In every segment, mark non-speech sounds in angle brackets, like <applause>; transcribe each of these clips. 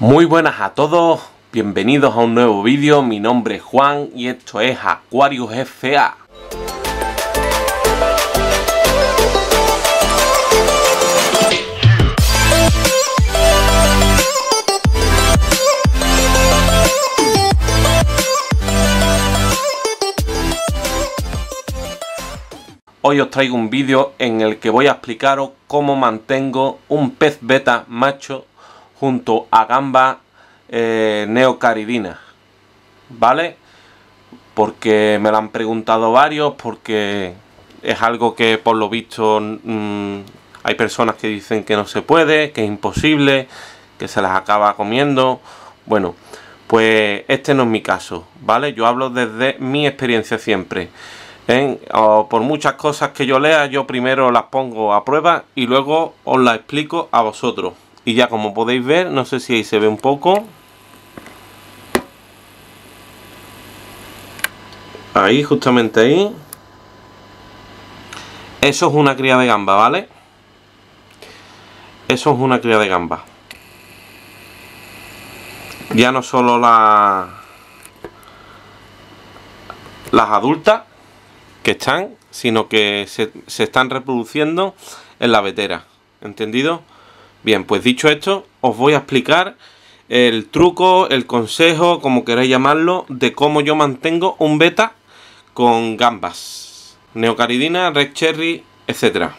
Muy buenas a todos, bienvenidos a un nuevo vídeo, mi nombre es Juan y esto es Aquarius FA. Hoy os traigo un vídeo en el que voy a explicaros cómo mantengo un pez beta macho junto a gamba eh, neocaridina, ¿vale? Porque me lo han preguntado varios, porque es algo que por lo visto mm, hay personas que dicen que no se puede, que es imposible, que se las acaba comiendo. Bueno, pues este no es mi caso, ¿vale? Yo hablo desde mi experiencia siempre. por muchas cosas que yo lea, yo primero las pongo a prueba y luego os las explico a vosotros. Y ya como podéis ver, no sé si ahí se ve un poco. Ahí, justamente ahí. Eso es una cría de gamba, ¿vale? Eso es una cría de gamba. Ya no solo la, las adultas que están, sino que se, se están reproduciendo en la vetera. ¿Entendido? Bien, pues dicho esto, os voy a explicar el truco, el consejo, como queráis llamarlo, de cómo yo mantengo un beta con gambas, neocaridina, red cherry, etc.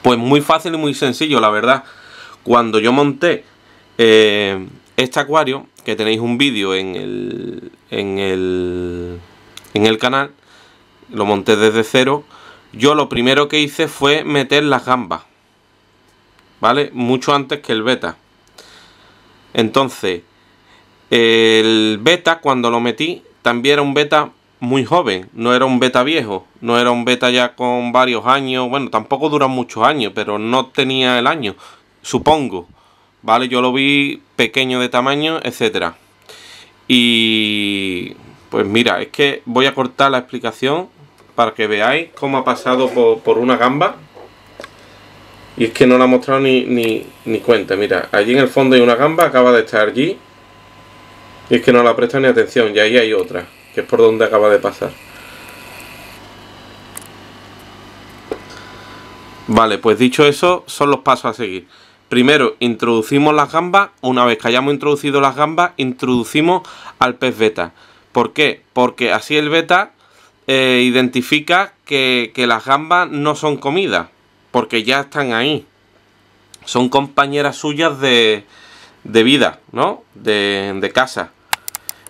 Pues muy fácil y muy sencillo, la verdad. Cuando yo monté eh, este acuario, que tenéis un vídeo en el, en, el, en el canal, lo monté desde cero, yo lo primero que hice fue meter las gambas ¿vale? Mucho antes que el beta. Entonces, el beta cuando lo metí también era un beta muy joven, no era un beta viejo, no era un beta ya con varios años, bueno, tampoco duran muchos años, pero no tenía el año, supongo, ¿vale? Yo lo vi pequeño de tamaño, etcétera. Y pues mira, es que voy a cortar la explicación para que veáis cómo ha pasado por, por una gamba. Y es que no la ha mostrado ni, ni, cuenta. Mira, allí en el fondo hay una gamba, acaba de estar allí. Y es que no la presta ni atención. Y ahí hay otra, que es por donde acaba de pasar. Vale, pues dicho eso, son los pasos a seguir. Primero, introducimos las gambas. Una vez que hayamos introducido las gambas, introducimos al pez beta. ¿Por qué? Porque así el beta eh, identifica que, que las gambas no son comida porque ya están ahí. Son compañeras suyas de, de vida, ¿no? De, de casa.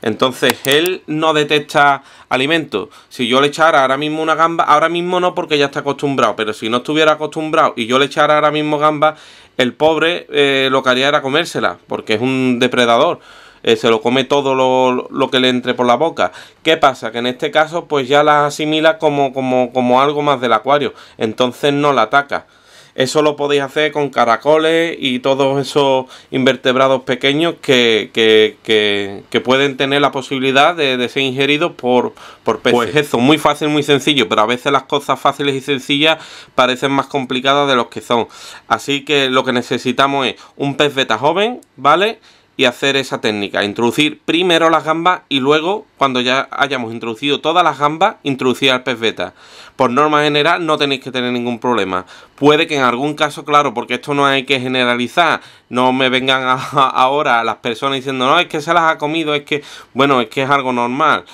Entonces él no detecta alimentos. Si yo le echara ahora mismo una gamba, ahora mismo no porque ya está acostumbrado, pero si no estuviera acostumbrado y yo le echara ahora mismo gamba, el pobre eh, lo que haría era comérsela, porque es un depredador. Eh, se lo come todo lo, que le entre por la boca. ¿Qué pasa? Que en este caso pues ya la asimila como, como, como algo más del acuario, entonces no la ataca. Eso lo podéis hacer con caracoles y todos esos invertebrados pequeños que, que, pueden tener la posibilidad de, ser ingeridos por, por peces. Pues eso, muy fácil, muy sencillo, pero a veces las cosas fáciles y sencillas parecen más complicadas de lo que son. Así que lo que necesitamos es un pez beta joven, ¿vale? Y hacer esa técnica, introducir primero las gambas y luego, cuando ya hayamos introducido todas las gambas, introducir al pez beta. Por norma general no tenéis que tener ningún problema. Puede que en algún caso, claro, porque esto no hay que generalizar, no me vengan <laughs> ahora las personas diciendo, no, es que se las ha comido, es que, bueno, es que es algo normal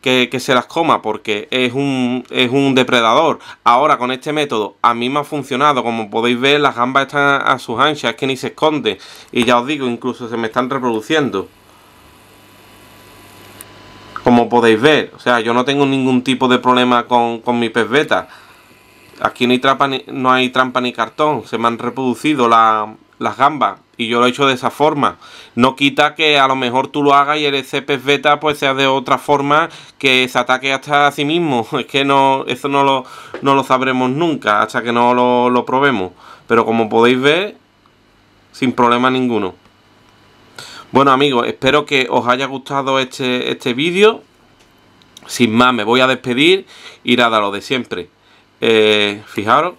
que, se las coma porque es un, es un depredador. Ahora con este método a mí me ha funcionado. Como podéis ver las gambas están a sus anchas, es que ni se esconde. Y ya os digo, incluso se me están reproduciendo. Como podéis ver, o sea, yo no tengo ningún tipo de problema con, con mi pez beta. Aquí no hay, trampa ni, no hay trampa ni cartón, se me han reproducido las gambas y yo lo he hecho de esa forma. No quita que a lo mejor tú lo hagas y el CPS beta pues sea de otra forma que se ataque hasta a sí mismo. <laughs> Es que no, eso no lo, no lo sabremos nunca hasta que no lo, lo probemos. Pero como podéis ver, sin problema ninguno. Bueno amigos, espero que os haya gustado este, este vídeo. Sin más, me voy a despedir y nada, lo de siempre. Eh, fijaros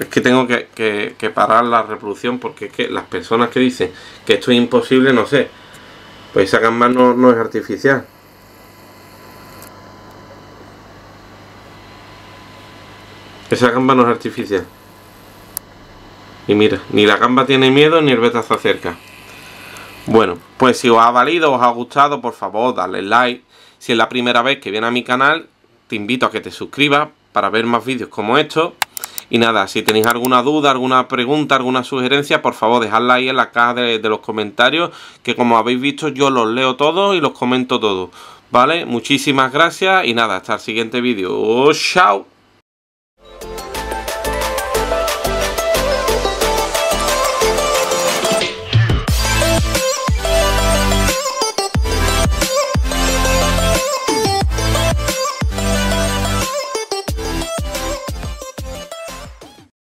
Es que tengo que, parar la reproducción porque es que las personas que dicen que esto es imposible, no sé. Pues esa gamba no, no es artificial. Esa gamba no es artificial. Y mira, ni la gamba tiene miedo ni el beta se acerca. Bueno, pues si os ha valido, os ha gustado, por favor, dale like. Si es la primera vez que viene a mi canal, te invito a que te suscribas para ver más vídeos como estos. Y nada, si tenéis alguna duda, alguna pregunta, alguna sugerencia, por favor dejadla ahí en la caja de, de los comentarios, que como habéis visto yo los leo todos y los comento todos. ¿Vale? Muchísimas gracias y nada, hasta el siguiente vídeo. ¡Chao!